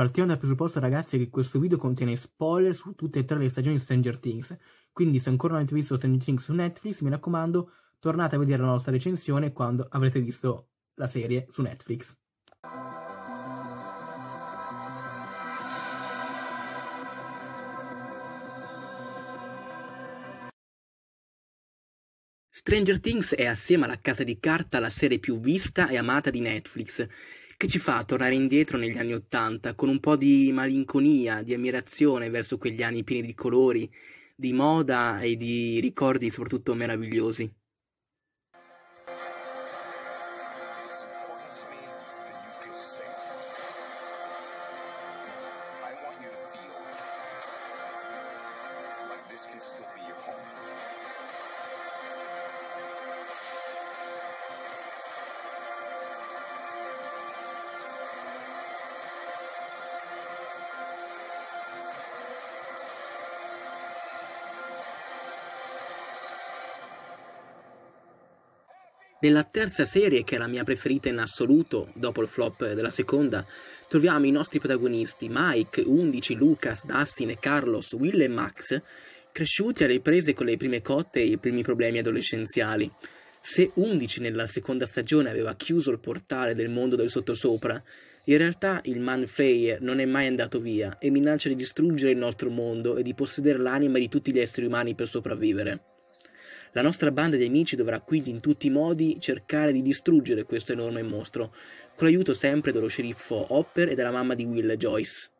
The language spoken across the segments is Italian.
Partiamo dal presupposto, ragazzi, che questo video contiene spoiler su tutte e tre le stagioni di Stranger Things. Quindi, se ancora non avete visto Stranger Things su Netflix, mi raccomando, tornate a vedere la nostra recensione quando avrete visto la serie su Netflix. Stranger Things è assieme alla Casa di Carta la serie più vista e amata di Netflix, che ci fa tornare indietro negli anni Ottanta con un po' di malinconia, di ammirazione verso quegli anni pieni di colori, di moda e di ricordi soprattutto meravigliosi. Nella terza serie, che è la mia preferita in assoluto, dopo il flop della seconda, troviamo i nostri protagonisti Mike, Undici, Lucas, Dustin e Carlos, Will e Max, cresciuti alle prese con le prime cotte e i primi problemi adolescenziali. Se Undici nella seconda stagione aveva chiuso il portale del mondo del sottosopra, in realtà il Manflayer non è mai andato via e minaccia di distruggere il nostro mondo e di possedere l'anima di tutti gli esseri umani per sopravvivere. La nostra banda di amici dovrà quindi in tutti i modi cercare di distruggere questo enorme mostro, con l'aiuto sempre dello sceriffo Hopper e della mamma di Will, Joyce.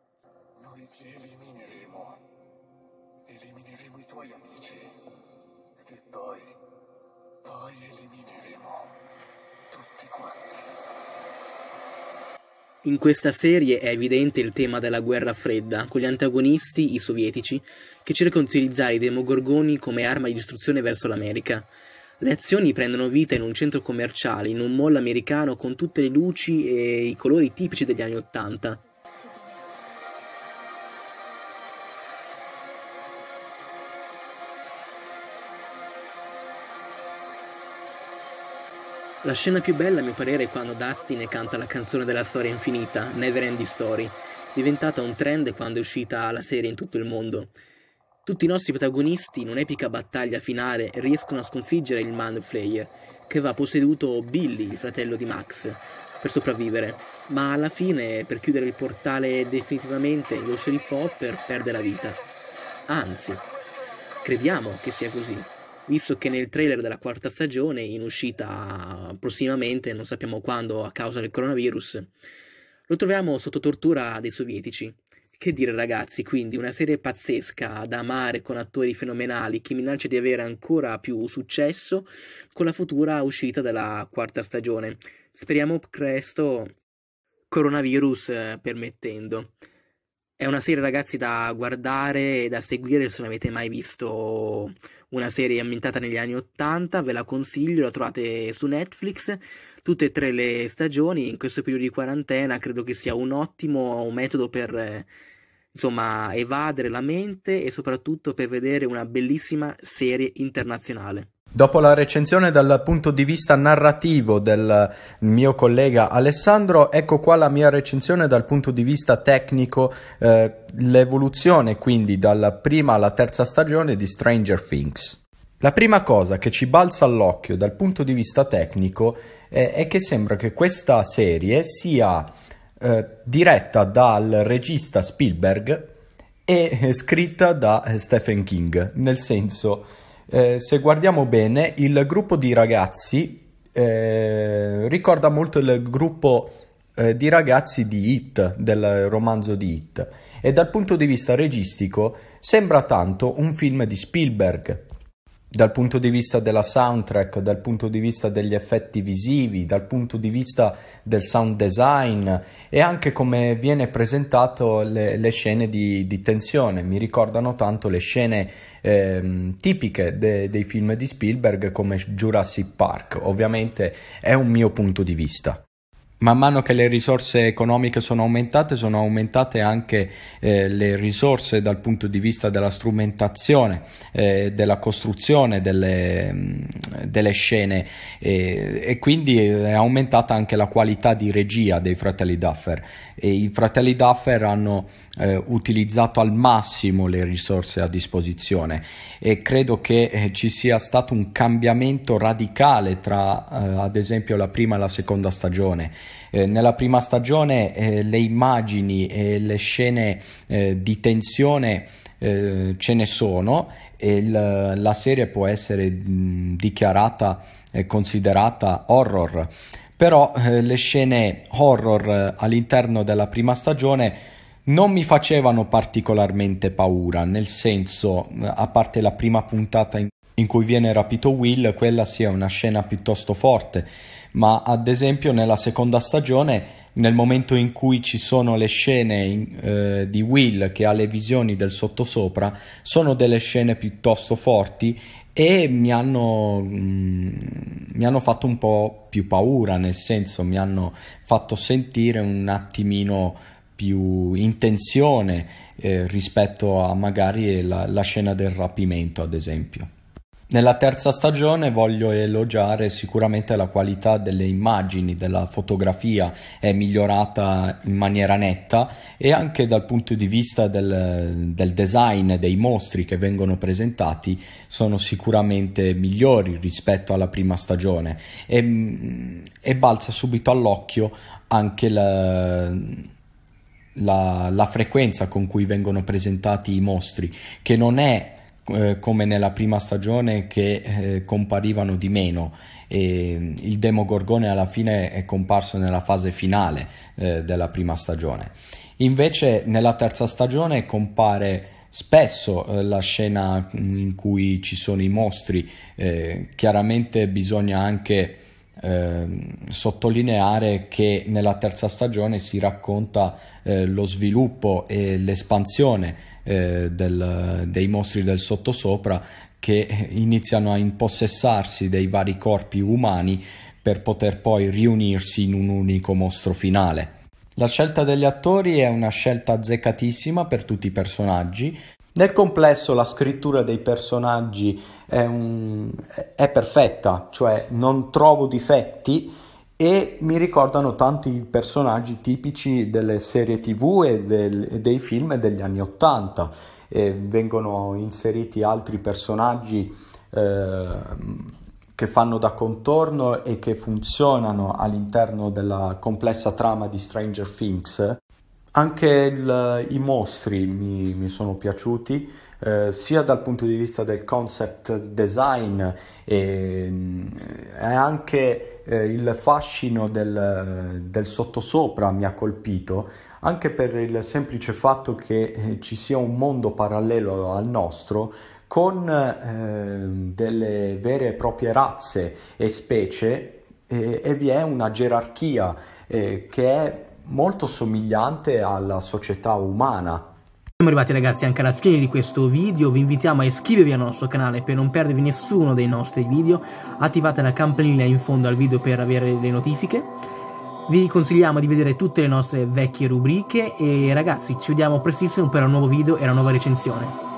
In questa serie è evidente il tema della guerra fredda, con gli antagonisti, i sovietici, che cercano di utilizzare i demogorgoni come arma di distruzione verso l'America. Le azioni prendono vita in un centro commerciale, in un mall americano con tutte le luci e i colori tipici degli anni Ottanta. La scena più bella a mio parere è quando Dustin canta la canzone della storia infinita, Never Ending Story, diventata un trend quando è uscita la serie in tutto il mondo. Tutti i nostri protagonisti in un'epica battaglia finale riescono a sconfiggere il Man Flayer, che aveva posseduto Billy, il fratello di Max, per sopravvivere, ma alla fine, per chiudere il portale definitivamente, lo sceriffo Hopper perde la vita. Anzi, crediamo che sia così visto che nel trailer della quarta stagione, in uscita prossimamente, non sappiamo quando a causa del coronavirus, lo troviamo sotto tortura dei sovietici. Che dire ragazzi, quindi una serie pazzesca da amare con attori fenomenali che minaccia di avere ancora più successo con la futura uscita della quarta stagione. Speriamo presto, coronavirus permettendo. È una serie ragazzi da guardare e da seguire se non avete mai visto una serie ambientata negli anni 80, ve la consiglio, la trovate su Netflix, tutte e tre le stagioni, in questo periodo di quarantena credo che sia un ottimo metodo per insomma evadere la mente e soprattutto per vedere una bellissima serie internazionale. Dopo la recensione dal punto di vista narrativo del mio collega Alessandro, ecco qua la mia recensione dal punto di vista tecnico, eh, l'evoluzione quindi dalla prima alla terza stagione di Stranger Things. La prima cosa che ci balza all'occhio dal punto di vista tecnico eh, è che sembra che questa serie sia eh, diretta dal regista Spielberg e scritta da Stephen King, nel senso eh, se guardiamo bene, il gruppo di ragazzi eh, ricorda molto il gruppo eh, di ragazzi di Hit, del romanzo di Hit, e dal punto di vista registico sembra tanto un film di Spielberg dal punto di vista della soundtrack, dal punto di vista degli effetti visivi, dal punto di vista del sound design e anche come viene presentato le, le scene di, di, tensione. Mi ricordano tanto le scene eh, tipiche de, dei film di Spielberg come Jurassic Park. Ovviamente è un mio punto di vista. Man mano che le risorse economiche sono aumentate, sono aumentate anche eh, le risorse dal punto di vista della strumentazione, eh, della costruzione delle, mm, delle scene eh, e quindi è aumentata anche la qualità di regia dei fratelli Duffer. E I fratelli Duffer hanno eh, utilizzato al massimo le risorse a disposizione e credo che eh, ci sia stato un cambiamento radicale tra eh, ad esempio la prima e la seconda stagione. Eh, nella prima stagione eh, le immagini e le scene eh, di tensione eh, ce ne sono e il, la serie può essere mh, dichiarata e considerata horror. Però eh, le scene horror all'interno della prima stagione non mi facevano particolarmente paura, nel senso, a parte la prima puntata in, in cui viene rapito Will, quella sia una scena piuttosto forte. Ma ad esempio nella seconda stagione nel momento in cui ci sono le scene in, eh, di Will che ha le visioni del sottosopra sono delle scene piuttosto forti e mi hanno, mm, mi hanno fatto un po' più paura nel senso mi hanno fatto sentire un attimino più in tensione eh, rispetto a magari la, la scena del rapimento ad esempio nella terza stagione voglio elogiare sicuramente la qualità delle immagini, della fotografia. È migliorata in maniera netta e anche dal punto di vista del, del design dei mostri che vengono presentati sono sicuramente migliori rispetto alla prima stagione. E, e balza subito all'occhio anche la, la, la frequenza con cui vengono presentati i mostri che non è eh, come nella prima stagione che eh, comparivano di meno e il Demogorgone alla fine è comparso nella fase finale eh, della prima stagione. Invece nella terza stagione compare spesso eh, la scena in cui ci sono i mostri, eh, chiaramente bisogna anche eh, sottolineare che nella terza stagione si racconta eh, lo sviluppo e l'espansione eh, del, dei mostri del sottosopra che iniziano a impossessarsi dei vari corpi umani per poter poi riunirsi in un unico mostro finale. La scelta degli attori è una scelta azzeccatissima per tutti i personaggi, nel complesso la scrittura dei personaggi è, un, è, perfetta, cioè non trovo difetti e mi ricordano tanto i personaggi tipici delle serie tv e, del, e dei film degli anni Ottanta. vengono inseriti altri personaggi eh, che fanno da contorno e che funzionano all'interno della complessa trama di Stranger Things anche il, i mostri mi, mi sono piaciuti, eh, sia dal punto di vista del concept design e, e anche eh, il fascino del, del, sottosopra mi ha colpito, anche per il semplice fatto che eh, ci sia un mondo parallelo al nostro con eh, delle vere e proprie razze e specie e vi è una gerarchia eh, che è molto somigliante alla società umana. Siamo arrivati ragazzi anche alla fine di questo video, vi invitiamo a iscrivervi al nostro canale per non perdervi nessuno dei nostri video, attivate la campanella in fondo al video per avere le notifiche, vi consigliamo di vedere tutte le nostre vecchie rubriche e ragazzi ci vediamo prestissimo per un nuovo video e una nuova recensione.